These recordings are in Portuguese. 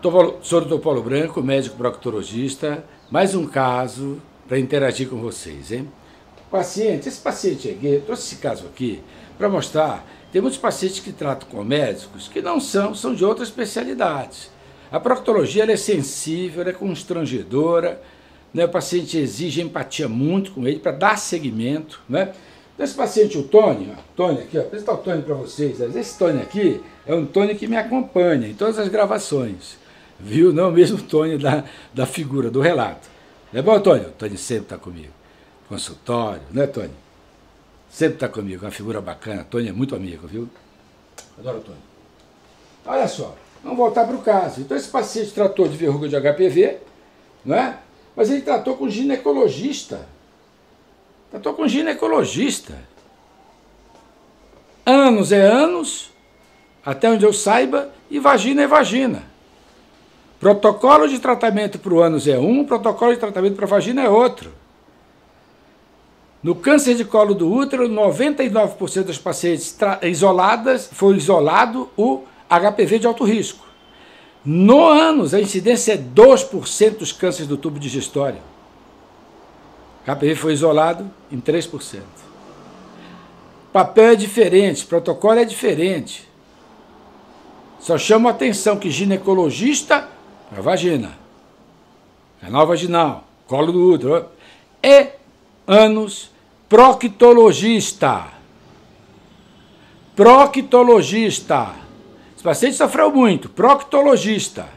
Sou o Dr. Paulo Branco, médico proctologista. Mais um caso para interagir com vocês, hein? Paciente, esse paciente aqui, trouxe esse caso aqui para mostrar. Tem muitos pacientes que tratam com médicos que não são, são de outras especialidades. A proctologia é sensível, é constrangedora, né? o paciente exige empatia muito com ele para dar seguimento. Né? Esse paciente, o Tony, ó, Tony aqui, ó, apresentar o Tony para vocês. Esse Tony aqui é um Tony que me acompanha em todas as gravações. Viu? Não o mesmo Tony da, da figura, do relato. É bom, Tony? O Tony sempre está comigo. Consultório, né, Tony? Sempre está comigo, uma figura bacana. Tony é muito amigo, viu? Adoro o Tony. Olha só, vamos voltar para o caso. Então, esse paciente tratou de verruga de HPV, não é? Mas ele tratou com ginecologista. Tratou com ginecologista. Anos é anos, até onde eu saiba, e vagina é vagina. Protocolo de tratamento para o ânus é um, protocolo de tratamento para a vagina é outro. No câncer de colo do útero, 99% das pacientes isoladas foi isolado o HPV de alto risco. No ânus, a incidência é 2% dos cânceres do tubo digestório. HPV foi isolado em 3%. Papel é diferente, protocolo é diferente. Só chamo a atenção que ginecologista para vagina, canal vaginal, colo do útero, e ânus proctologista. Proctologista. Esse paciente sofreu muito, proctologista.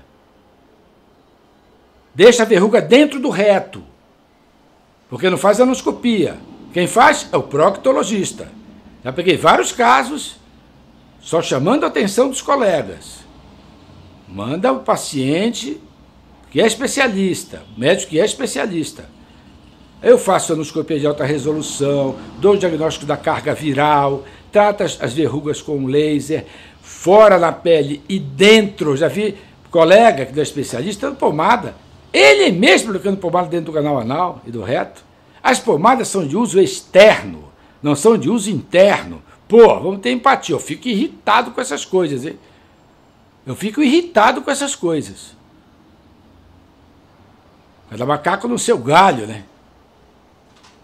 Deixa a verruga dentro do reto porque não faz anoscopia. Quem faz é o proctologista. Já peguei vários casos, só chamando a atenção dos colegas. Manda o paciente que é especialista, médico que é especialista. Eu faço anoscopia de alta resolução, dou o diagnóstico da carga viral, trato as verrugas com laser, fora na pele e dentro. Já vi colega que é especialista dando pomada ele mesmo aplicando pomada dentro do canal anal e do reto. As pomadas são de uso externo, não são de uso interno. Pô, vamos ter empatia. Eu fico irritado com essas coisas, hein? Eu fico irritado com essas coisas. Cada macaco no seu galho, né?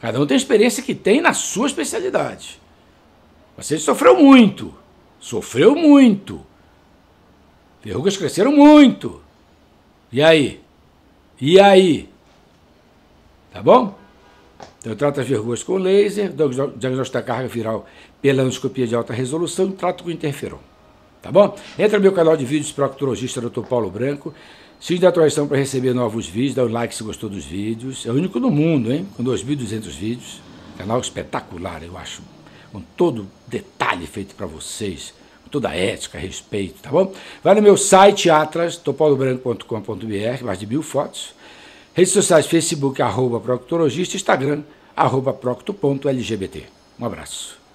Cada um tem a experiência que tem na sua especialidade. Você sofreu muito. Sofreu muito. Verrugas cresceram muito. E aí? E aí? Tá bom? Então, eu trato as verrugas com laser, diagnóstico da carga viral pela endoscopia de alta resolução e trato com interferon. Tá bom? Entra no meu canal de vídeos proctologista Dr. Paulo Branco. Siga da atualização para receber novos vídeos, dá um like se gostou dos vídeos. É o único no mundo, hein? Com 2.200 vídeos. Canal espetacular, eu acho. Com todo detalhe feito para vocês. Com toda a ética, respeito, tá bom? Vai no meu site atlas, topaulobranco.com.br, mais de mil fotos. Redes sociais, Facebook, arroba proctologista, Instagram, arroba procto.lgbt. Um abraço.